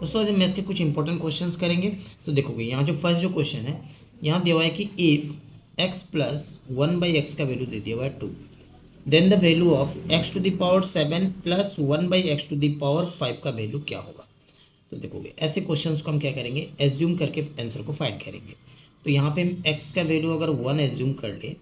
दोस्तों आज मैथ्स के कुछ इंपॉर्टेंट क्वेश्चंस करेंगे तो देखोगे, यहाँ जो फ़र्स्ट जो क्वेश्चन है, यहाँ दिया हुआ है कि if x plus one by x का वैल्यू दे दिया हुआ है two then the value of x to the power seven plus one by x to the power five का वैल्यू क्या होगा? तो देखोगे, ऐसे क्वेश्चन को हम क्या करेंगे? एज्यूम करके आंसर को फाइंड करेंगे। तो यहाँ पे हम एक्स का वैल्यू अगर वन एज्यूम कर ले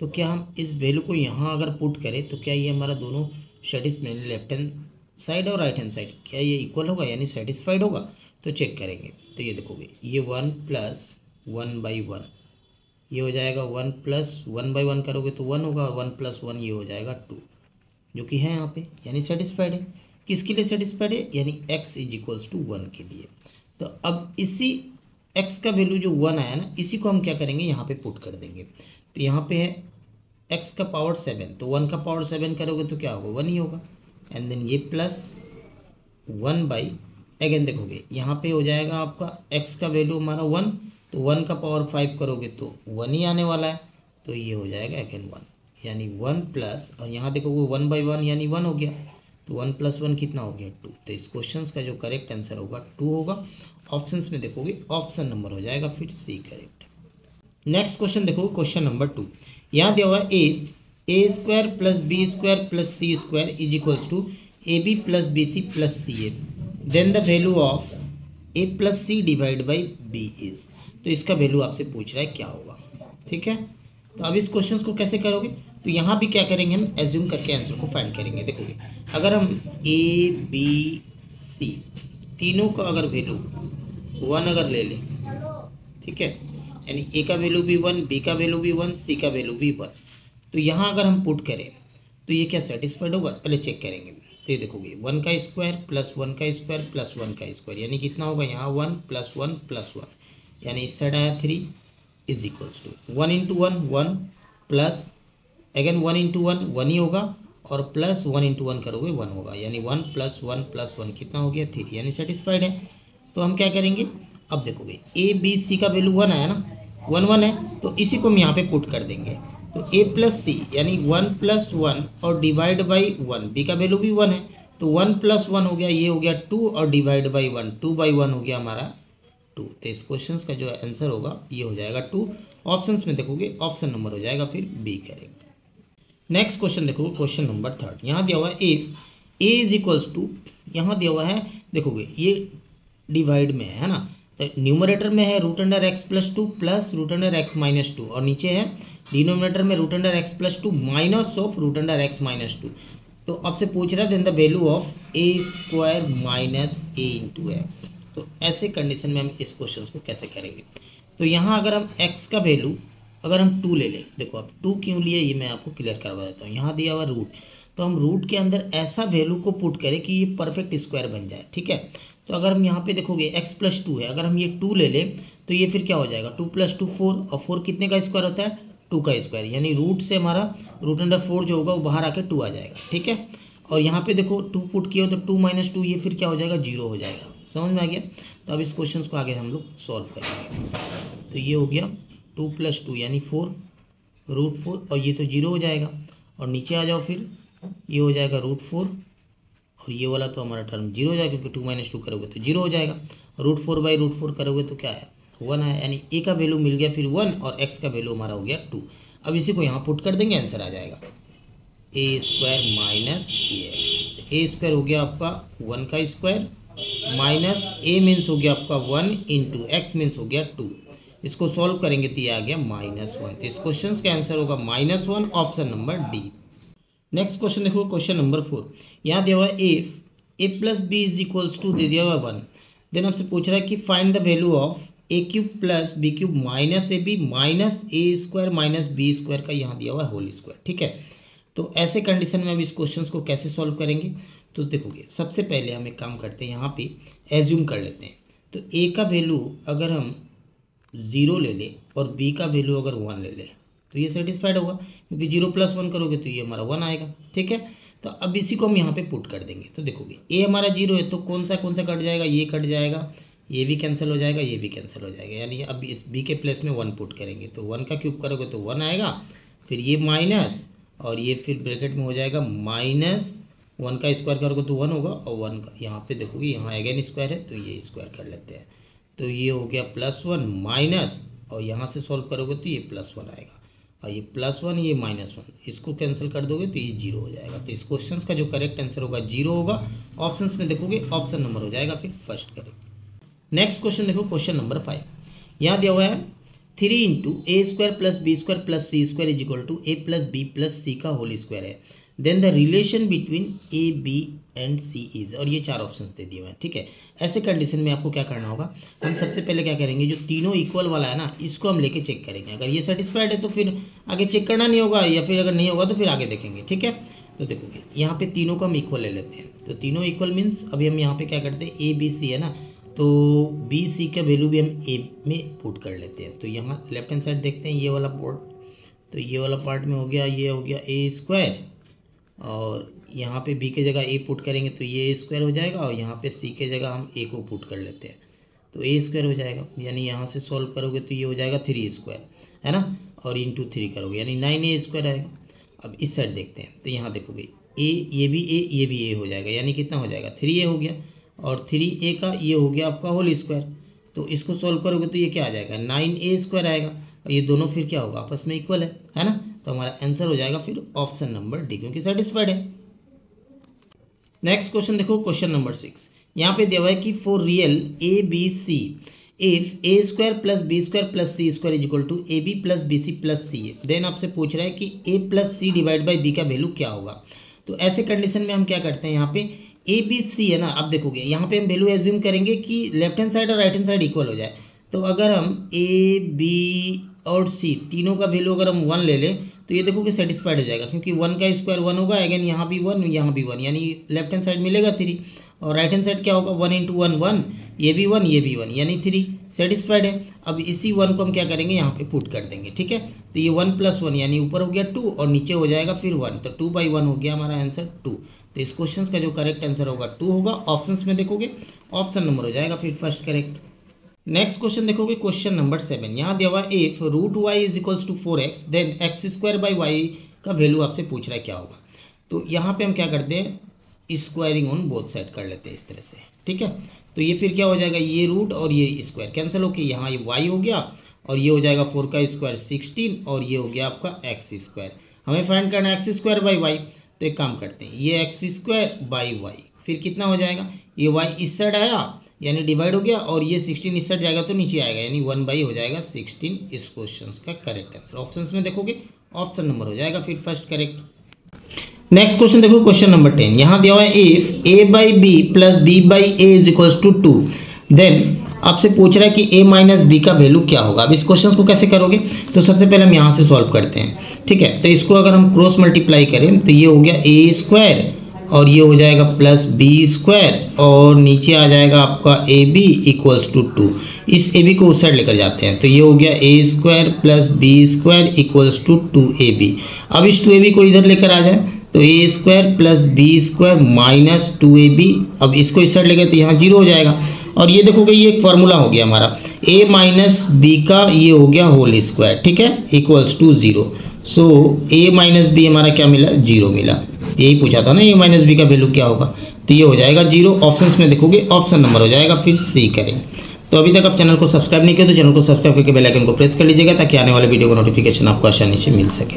तो क्या हम इस वैल्यू को यहाँ अगर पुट करें तो क्या ये हमारा दोनों सेटिस्फाइड लेफ़्ट हैंड साइड और राइट हैंड साइड क्या ये इक्वल होगा यानी सेटिस्फाइड होगा? तो चेक करेंगे। तो ये देखोगे, ये one plus one by one ये हो जाएगा one plus one by one करोगे तो वन होगा वन प्लस वन ये हो जाएगा टू जो कि है यहाँ पे, यानी सेटिस्फाइड है। किसके लिए सेटिस्फाइड है? यानी x is equals to one के लिए। तो अब इसी एक्स का वैल्यू जो वन आया ना, इसी को हम क्या करेंगे? यहाँ पे पुट कर देंगे। तो यहाँ पे है एक्स का पावर सेवन तो वन का पावर सेवन करोगे तो क्या होगा? वन ही होगा। एंड देन ये प्लस वन बाई अगेन देखोगे, यहाँ पे हो जाएगा आपका एक्स का वैल्यू हमारा वन तो वन का पावर फाइव करोगे तो वन ही आने वाला है तो ये हो जाएगा अगेन वन यानी वन प्लस और यहाँ देखोगे वन बाई वन यानी वन हो गया तो वन प्लस वन कितना हो गया टू तो इस क्वेश्चन का जो करेक्ट आंसर होगा टू होगा. ऑप्शन में देखोगे ऑप्शन नंबर हो जाएगा, फिर सी करेक्ट नेक्स्ट क्वेश्चन देखो क्वेश्चन नंबर टू यहाँ दिया हुआ if a square plus b square plus c square is equals to a b plus b c plus c a then the value of a plus c divide by b is तो इसका value आपसे पूछ रहा है, क्या होगा? ठीक है? तो अब इस क्वेश्चन को कैसे करोगे? तो यहाँ भी क्या करेंगे हम? एज्यूम करके आंसर को फाइंड करेंगे। देखोगे, अगर हम ए बी सी तीनों का अगर वैल्यू वन अगर ले लें, ठीक है? यानी ए का वैल्यू भी वन बी का वैल्यू भी वन सी का वैल्यू भी वन तो यहाँ अगर हम पुट करें तो ये क्या सेटिस्फाइड होगा? पहले चेक करेंगे। तो ये देखोगे वन का स्क्वायर प्लस वन का स्क्वायर प्लस वन का स्क्वायर यानी कितना होगा यहाँ? One plus one plus one यानी इस साइड आया three is equals to one into one one plus again one into one one ही होगा, और प्लस वन इंटू वन करोगे वन होगा। यानी one plus one plus one कितना हो गया? थ्री यानी सेटिस्फाइड है। तो हम क्या करेंगे? अब देखोगे ए बी सी का वैल्यू वन आया ना? वन वन है तो इसी को हम यहाँ पे पुट कर देंगे। तो ए प्लस सी यानी वन प्लस वन और डिवाइड बाई वन बी का वैल्यू भी वन है। तो वन प्लस वन हो गया, ये हो गया टू और divide by one two by one हो गया हमारा टू तो इस क्वेश्चन का जो आंसर होगा, ये हो जाएगा टू ऑप्शन में देखोगे ऑप्शन नंबर हो जाएगा, फिर बी करेंगे। नेक्स्ट क्वेश्चन देखोगे क्वेश्चन नंबर थर्ड यहाँ दिया हुआ है if a is equals to यहाँ दिया हुआ है, देखोगे, ये डिवाइड में है ना? तो न्यूमरेटर में है root under x plus two plus root under x minus two और नीचे है डिनोमिनेटर में root under x plus two minus of root under x minus two तो आपसे पूछ रहा है then the value of a square minus a into x तो ऐसे कंडीशन में हम इस क्वेश्चन को कैसे करेंगे? तो यहाँ अगर हम एक्स का वैल्यू अगर हम टू ले लें, देखो अब टू क्यों लिए, ये मैं आपको क्लियर करवा देता हूँ। यहाँ दिया हुआ रूट तो हम रूट के अंदर ऐसा वैल्यू को पुट करें कि ये परफेक्ट स्क्वायर बन जाए, ठीक है? तो अगर हम यहाँ पे देखोगे एक्स प्लस टू है, अगर हम ये टू ले लें तो ये फिर क्या हो जाएगा? टू प्लस टू फोर और फोर कितने का स्क्वायर होता है? टू का स्क्वायर यानी रूट से हमारा रूट अंडर फोर जो होगा वो बाहर आके टू आ जाएगा, ठीक है? और यहाँ पे देखो टू पुट किया तो टू माइनस टू ये फिर क्या हो जाएगा? ज़ीरो हो जाएगा, समझ में आ गया? तो अब इस क्वेश्चन को आगे हम लोग सॉल्व करेंगे। तो ये हो गया टू प्लस टू यानी फोर रूट फोर और ये तो ज़ीरो हो जाएगा। और नीचे आ जाओ फिर, ये हो जाएगा रूट फोर और ये वाला तो हमारा टर्म ज़ीरो हो जाएगा क्योंकि टू माइनस टू करोगे तो ज़ीरो हो जाएगा। Root four by root four करोगे तो क्या है? वन है, यानी ए का वैल्यू मिल गया फिर वन और एक्स का वैल्यू हमारा हो गया टू अब इसी को यहाँ पुट कर देंगे आंसर आ जाएगा। A square minus a x a square हो गया आपका वन का स्क्वायर माइनस ए मीन्स हो गया आपका वन इंटू एक्स मीन्स हो गया टू इसको सॉल्व करेंगे तो ये आ गया माइनस वन तो इस क्वेश्चन का आंसर होगा minus one option number D next question देखो क्वेश्चन नंबर फोर यहाँ दिया हुआ है if a plus b is equals to दे दिया हुआ वन देन आपसे पूछ रहा है कि find the value of a cube plus b cube minus a b minus a square minus b square का यहाँ दिया हुआ है होल स्क्वायर ठीक है? तो ऐसे कंडीशन में अब इस क्वेश्चन को कैसे सॉल्व करेंगे? तो देखोगे, सबसे पहले हम एक काम करते हैं, यहाँ पे एज्यूम कर लेते हैं. तो ए का वैल्यू अगर हम ज़ीरो ले लें और बी का वैल्यू अगर वन ले लें तो ये सेटिस्फाइड होगा, क्योंकि ज़ीरो प्लस वन करोगे तो ये हमारा वन आएगा, ठीक है? तो अब इसी को हम यहाँ पे पुट कर देंगे। तो देखोगे ए हमारा ज़ीरो है तो कौन सा कौन सा कट जाएगा? ये कट जाएगा, ये भी कैंसिल हो जाएगा, ये भी कैंसिल हो जाएगा। यानी अब इस बी के प्लेस में वन पुट करेंगे। तो वन का क्यूब करोगे तो वन आएगा, फिर ये माइनस और ये फिर ब्रैकेट में हो जाएगा माइनस वन का स्क्वायर करोगे तो वन होगा, और वन का, यहाँ पे देखोगे, यहाँ अगेन स्क्वायर है तो ये स्क्वायर कर लेते हैं। तो ये हो गया प्लस वन माइनस और यहाँ से सॉल्व करोगे तो ये प्लस वन आएगा। और ये प्लस वन ये माइनस वन इसको कैंसिल कर दोगे तो ये ज़ीरो हो जाएगा। तो इस क्वेश्चन का जो करेक्ट आंसर होगा ज़ीरो होगा। ऑप्शन में देखोगे ऑप्शन नंबर हो जाएगा फिर फ़र्स्ट करेक्ट नेक्स्ट क्वेश्चन देखो क्वेश्चन नंबर फाइव यहाँ दिया हुआ है three into a square plus b square plus c square is equal to a plus b plus c का होल स्क्वायर है। Then the relation between a b and c is और ये चार option दे दिए हुए हैं ठीक है? ऐसे कंडीशन में आपको क्या करना होगा? हम सबसे पहले क्या करेंगे, जो तीनों इक्वल वाला है ना, इसको हम लेके चेक करेंगे। अगर ये सेटिस्फाइड है तो फिर आगे चेक करना नहीं होगा, या फिर अगर नहीं होगा तो फिर आगे देखेंगे, ठीक है? तो देखोगे, यहाँ पे तीनों को हम इक्वल ले लेते हैं। तो तीनों इक्वल मीन्स अभी हम यहाँ पे क्या करते हैं ए बी सी है ना? तो बी सी का वैल्यू भी हम ए में पुट कर लेते हैं। तो यहाँ लेफ़्ट हैंड साइड देखते हैं, ये वाला पोर्ट तो ये वाला पार्ट में हो गया, ये हो गया ए स्क्वायर और यहाँ पे बी के जगह ए पुट करेंगे तो ये स्क्वायर हो जाएगा और यहाँ पे सी के जगह हम ए को पुट कर लेते हैं। तो ए स्क्वायर हो जाएगा। यानी यहाँ से सॉल्व करोगे तो ये हो जाएगा थ्री स्क्वायर है ना? और इंटू थ्री करोगे। यानी नाइन ए स्क्वायर आएगा। अब इस साइड देखते हैं। तो यहाँ देखोगे ए ये भी ए ये भी ए हो जाएगा। यानी कितना हो जाएगा? थ्री ए हो गया। और थ्री ए का ये हो गया आपका होल स्क्वायर तो इसको सॉल्व करोगे तो ये क्या आ जाएगा? नाइन ए स्क्वायर आएगा। और ये दोनों फिर क्या होगा? आपस में इक्वल है। है ना? तो हमारा आंसर हो जाएगा फिर ऑप्शन नंबर डी क्योंकि सेटिस्फाइड है। नेक्स्ट क्वेश्चन देखो क्वेश्चन नंबर सिक्स यहाँ पे दिया हुआ है कि for real a b c if a square plus b square plus c square is equal to a b plus b c plus c then आपसे पूछ रहा है कि a plus c divide by b का value क्या होगा? तो ऐसे कंडीशन में हम क्या करते हैं यहाँ पे? ए बी सी है ना, आप देखोगे, यहाँ पे हम वैल्यू एज्यूम करेंगे कि लेफ़्ट हैंड साइड और राइट हैंड साइड इक्वल हो जाए। तो अगर हम ए बी और सी तीनों का वैल्यू अगर हम वन ले लें तो ये देखो कि सेटिस्फाइड हो जाएगा, क्योंकि वन का स्क्वायर वन होगा अगेन यहाँ भी वन यहाँ भी वन यानी लेफ़्ट हैंड साइड मिलेगा थ्री और राइट हैंड साइड क्या होगा? वन इंटू वन वन ये भी वन ये भी वन यानी थ्री सेटिस्फाइड है? अब इसी वन को हम क्या करेंगे? यहाँ पे पुट कर देंगे, ठीक है? तो ये वन प्लस वन यानी ऊपर हो गया टू और नीचे हो जाएगा फिर वन तो टू बाई वन हो गया हमारा आंसर टू तो इस क्वेश्चन का जो करेक्ट आंसर होगा टू होगा। ऑप्शन में देखोगे ऑप्शन नंबर हो जाएगा फिर फ़र्स्ट करेक्ट नेक्स्ट क्वेश्चन देखोगे क्वेश्चन नंबर सेवन यहाँ दिया हुआ if root y is equals to four x then x square by y का वैल्यू आपसे पूछ रहा है क्या होगा? तो यहाँ पे हम क्या करते हैं? स्क्वायरिंग ऑन बोथ साइड कर लेते हैं इस तरह से। ठीक है? तो ये फिर क्या हो जाएगा? ये रूट और ये स्क्वायर कैंसिल होके यहाँ ये वाई हो गया और ये हो जाएगा फोर का स्क्वायर सिक्सटीन और ये हो गया आपका एक्स स्क्वायर हमें फाइंड करना है एक्स स्क्वायर बाई वाई तो एक काम करते हैं। ये एक्स स्क्वायर बाई वाई फिर कितना हो जाएगा? ये वाई इस साइड आया यानी डिवाइड हो गया और ये सिक्सटीन इस साइड जाएगा तो नीचे आएगा, यानी वन बाई हो जाएगा सिक्सटीन इस क्वेश्चन का करेक्ट आंसर ऑप्शन में देखोगे ऑप्शन नंबर हो जाएगा फिर फ़र्स्ट करेक्ट नेक्स्ट क्वेश्चन देखो क्वेश्चन नंबर टेन यहाँ दिया हुआ है if a by b plus b by a is equals to two then आपसे पूछ रहा है कि ए माइनस बी का वैल्यू क्या होगा? अब इस क्वेश्चन को कैसे करोगे? तो सबसे पहले हम यहाँ से सॉल्व करते हैं। ठीक है? तो इसको अगर हम क्रॉस मल्टीप्लाई करें तो ये हो गया ए स्क्वायर और ये हो जाएगा प्लस बी स्क्वायर और नीचे आ जाएगा आपका a b equals to two. इस ए बी को उस साइड लेकर जाते हैं। तो ये हो गया a square plus b square equals to two a b. अब इस टू ए बी को इधर लेकर आ जाए तो a square plus b square minus two a b. अब इसको इस साइड लेकर तो यहाँ ज़ीरो हो जाएगा। और ये देखोगे ये एक फार्मूला हो गया हमारा। ए माइनस बी का ये हो गया होल स्क्वायर, ठीक है? Equals to zero. So a minus b हमारा क्या मिला? ज़ीरो मिला। यही पूछा था ना ये माइनस बी का वैल्यू क्या होगा? तो ये हो जाएगा ज़ीरो ऑप्शन में देखोगे ऑप्शन नंबर हो जाएगा, फिर सी करें तो अभी तक आप चैनल को सब्सक्राइब नहीं किया तो चैनल को सब्सक्राइब करके बेल आइकन को प्रेस कर लीजिएगा, ताकि आने वाले वीडियो का नोटिफिकेशन आपको आसानी से मिल सके।